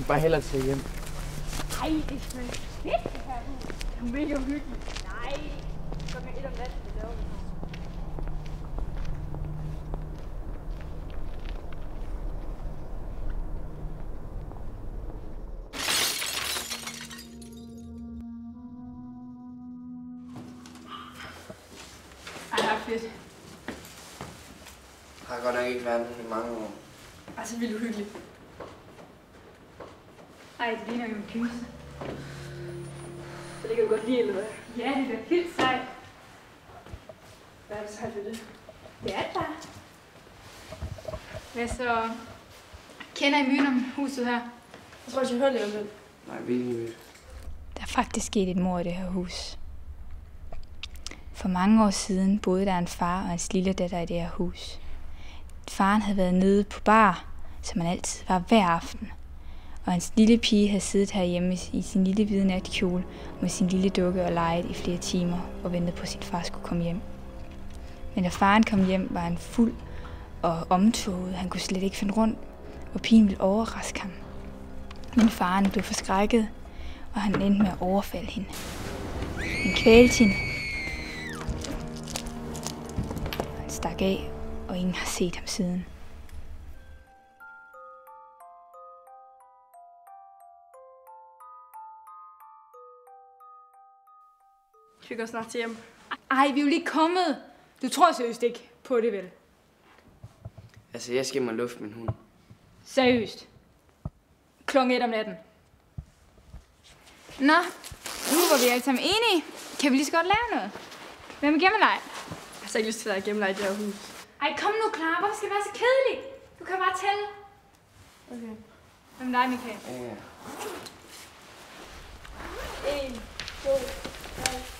Så vi bare hellere tage hjem. Ej, det er sgu fedt, det her hus. Det er mega hyggeligt. Nej, klokken et om natten, det laver vi. Fedt. Har godt nok ikke været i mange år. Altså, vildt uhyggeligt. Ej, det ligner jo en gyser. Så det kan du godt lide, eller hvad? Ja, det er vildt sejt. Hvad er det så ved det? Det er det bare. Hvad så? Kender I myten om huset her? Jeg tror, jeg har hørt lidt om det. Nej, hvilken myt? Der er faktisk sket et mord i det her hus. For mange år siden boede der en far og hans lille datter i det her hus. Faren havde været nede på bar, som han altid var hver aften. Og hans lille pige havde siddet herhjemme i sin lille hvide natkjole med sin lille dukke og leget i flere timer og ventet på, at sin far skulle komme hjem. Men da faren kom hjem, var han fuld og omtoget. Han kunne slet ikke finde rundt, og pigen ville overraske ham. Men faren blev forskrækket, og han endte med at overfalde hende. Han kvælte hende. Han stak af, og ingen har set ham siden. Vi går snart til hjem. Ej, vi er jo lige kommet. Du tror seriøst ikke på det, vel? Altså, jeg skal mig luft min hund. Seriøst. Klokken et om natten. Nå, nu var vi alle sammen enige. Kan vi lige så godt lave noget? Hvem vil gemmeleg? Jeg har så ikke lyst til at gemme i det her hus. Ej, kom nu, Clara. Hvorfor skal det være så kedeligt? Du kan bare tælle. Okay. Hvem er dig, Michael? Ja, ja. 1, 2, 3,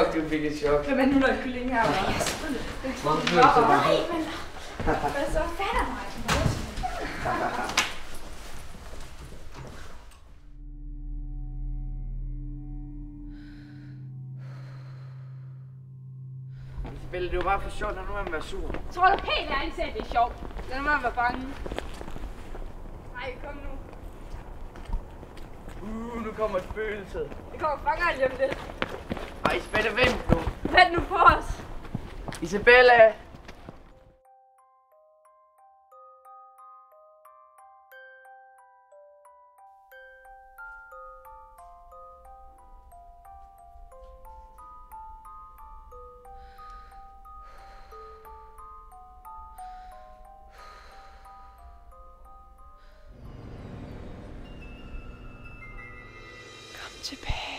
Fuck, du fik et chok. Hvem er nu, der er kylling her? bare? Nej, men... Hvad så? Fatter mig. Belle, det var bare for sjovt, når nu man være sur. Tror du helt ærligt selv, det er sjovt? Lad mig være bange. Nej, kom nu. Uh, nu kommer spøgelset. Det kommer fanger lige om lidt. Ej, Isabella, vent nu. Vent nu på os. Isabella! Kom tilbage.